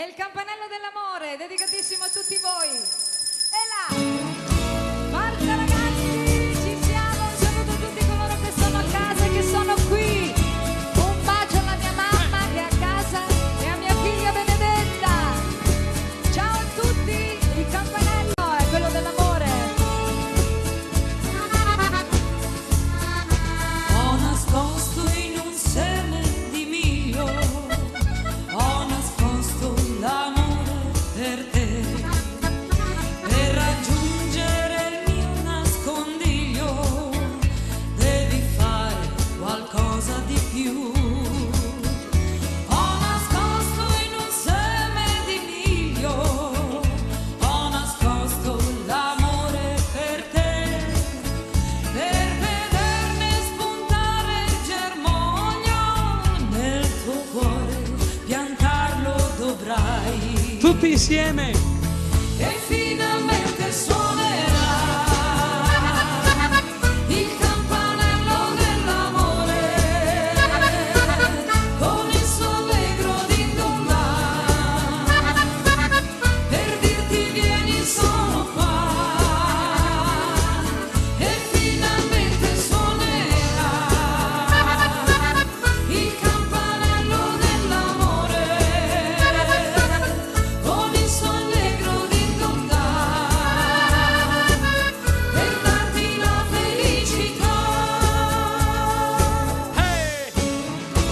El campeón insieme. E finalmente.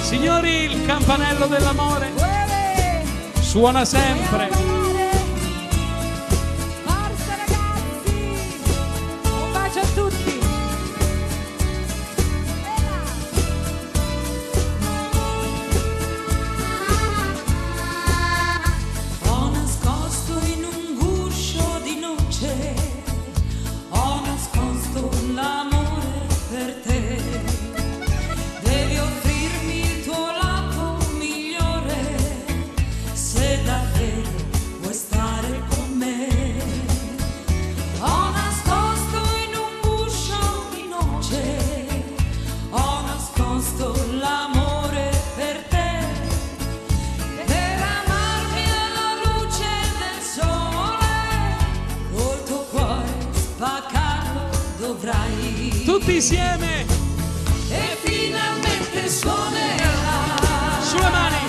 Signori, il campanello dell'amore suona sempre. vacar dovrai. Tutti insieme! E finalmente suonerà. Sulle mani!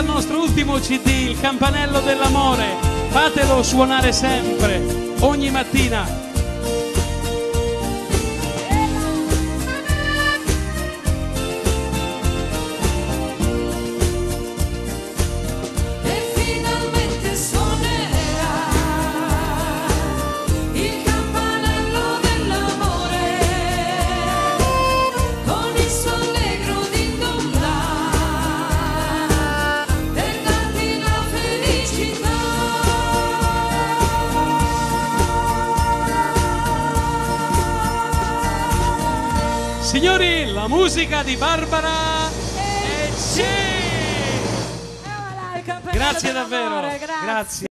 al nostro ultimo CD, il campanello dell'amore. Fatelo suonare sempre, ogni mattina. Signori, la musica di Barbara e C. Grazie davvero. Grazie.